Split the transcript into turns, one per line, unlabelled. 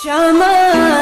Shama